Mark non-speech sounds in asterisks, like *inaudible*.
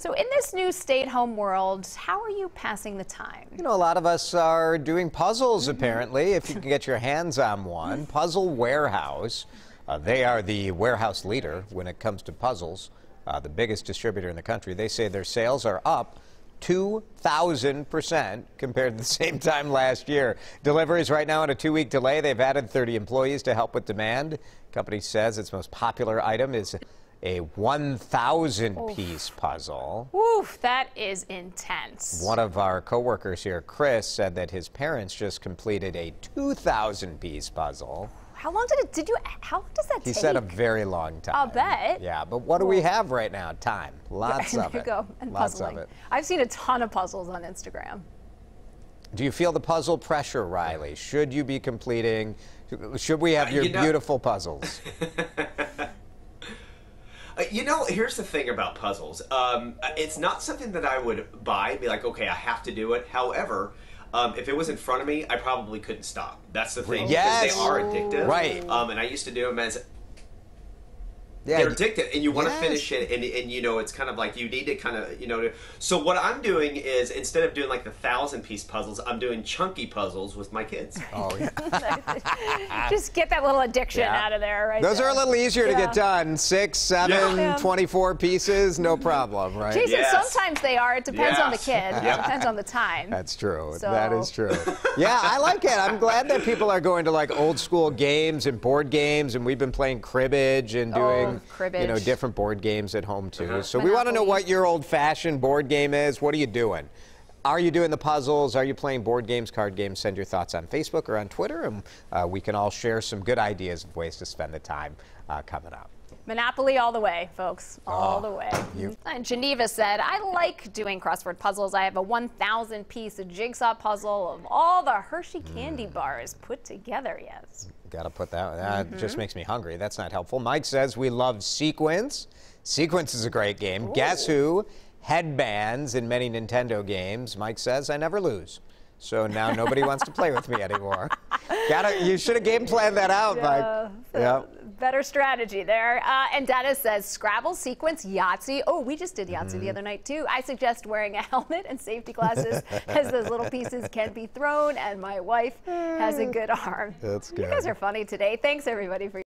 So, in this new stay at home world, how are you passing the time? You know, a lot of us are doing puzzles, apparently, if you can get your hands on one. *laughs* Puzzle Warehouse. Uh, they are the warehouse leader when it comes to puzzles, uh, the biggest distributor in the country. They say their sales are up 2,000% compared to the *laughs* same time last year. Deliveries right now on a two week delay. They've added 30 employees to help with demand. Company says its most popular item is a 1,000 piece puzzle. Woof, that is intense. One of our coworkers here, Chris, said that his parents just completed a 2,000 piece puzzle. How long did it, did you, how long does that He take? He said a very long time. I'll bet. Yeah, but what do we have right now? Time. *laughs* Lots there of you it. go. And Lots puzzling. of it. I've seen a ton of puzzles on Instagram. Do you feel the puzzle pressure, Riley? Should you be completing? Should we have Uh, your you know- beautiful puzzles? *laughs* You know, here's the thing about puzzles. Um, it's not something that I would buy and be like, okay, I have to do it. However, um, if it was in front of me, I probably couldn't stop. That's the thing. Yes. Because they are addictive. Right. Um, and I used to do them as Yeah. they're addictive and you want to Yes. finish it and, and you know it's kind of like you need to kind of you know so what i'm doing is instead of doing like the thousand piece puzzles i'm doing chunky puzzles with my kids *laughs* Oh, yeah. *laughs* Just get that little addiction Yeah. out of there, right? Those there. are a little easier to get done. Six, seven, Yeah. 24 pieces, no mm-hmm. problem, right? Jason, Yes. sometimes they are. It depends on the Yes. kid. *laughs* It depends on the time. That's true. So- That is true. Yeah, I like it. I'm glad that people are going to like old school games and board games, and we've been playing cribbage and oh, doing you know different board games at home too. Uh-huh. So we want to know what your old-fashioned board game is. What are you doing? Are you doing the puzzles? Are you playing board games, card games? Send your thoughts on Facebook or on Twitter, and uh, we can all share some good ideas of ways to spend the time uh, coming up. Monopoly all the way, folks. All Oh, the way. you- And Geneva said, I like doing crossword puzzles. I have a 1,000 piece jigsaw puzzle of all the Hershey candy Mm. bars put together. Yes. Got to put that. That Mm-hmm. just makes me hungry. That's not helpful. Mike says we love Sequence. Sequence is a great game. Guess who? Hedbanz in many Nintendo games. Mike says I never lose. So now nobody wants to play with me anymore. Got to. You should have game planned that out, Mike. Yep. Better strategy there. Uh, and Dennis says Scrabble, Sequence, Yahtzee. Oh, we just did Yahtzee Mm-hmm. the other night too. I suggest wearing a helmet and safety glasses *laughs* as those little pieces can be thrown. And my wife has a good arm. That's You guys are funny today. Thanks everybody for.